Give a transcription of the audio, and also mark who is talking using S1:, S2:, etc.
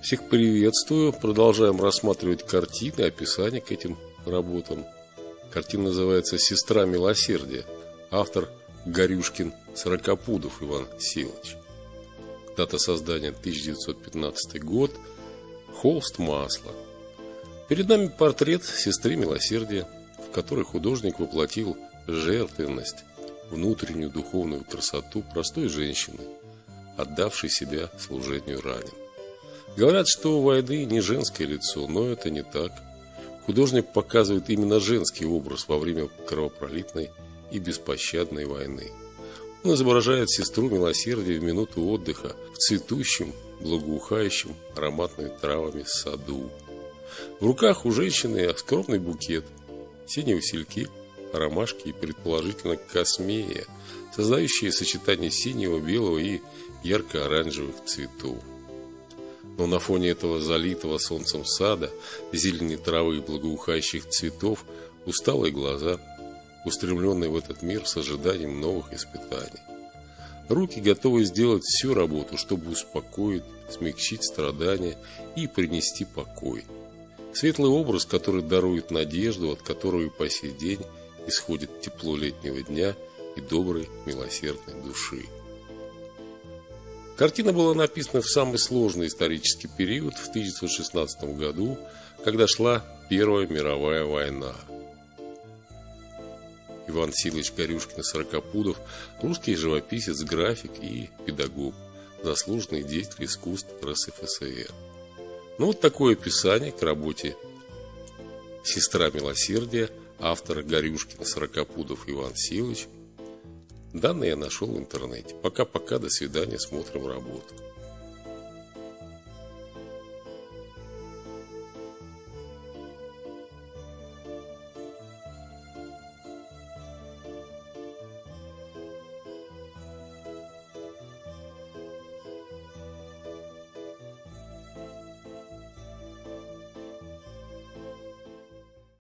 S1: Всех приветствую. Продолжаем рассматривать картины, описания к этим работам. Картина называется «Сестра милосердия». Автор Горюшкин Сорокопудов Иван Силыч. Дата создания 1915 год. Холст масла. Перед нами портрет сестры милосердия, в которой художник воплотил жертвенность, внутреннюю духовную красоту простой женщины, отдавшей себя служению ранен. Говорят, что у войны не женское лицо, но это не так. Художник показывает именно женский образ во время кровопролитной и беспощадной войны. Он изображает сестру милосердия в минуту отдыха в цветущем, благоухающем ароматными травами саду. В руках у женщины скромный букет, синие васильки, ромашки и, предположительно, космея, создающие сочетание синего, белого и ярко-оранжевых цветов. Но на фоне этого залитого солнцем сада, зелени травы и благоухающих цветов, усталые глаза, устремленные в этот мир с ожиданием новых испытаний. Руки готовы сделать всю работу, чтобы успокоить, смягчить страдания и принести покой. Светлый образ, который дарует надежду, от которого и по сей день исходит тепло летнего дня и доброй милосердной души. Картина была написана в самый сложный исторический период, в 1916 году, когда шла Первая мировая война. Иван Силович Горюшкин Сорокопудов – русский живописец, график и педагог, заслуженный деятель искусств РСФСР. Ну вот такое описание к работе «Сестра милосердия» автора Горюшкина Сорокопудов Иван Силович – Данные я нашел в интернете. Пока-пока, до свидания, смотрим работу.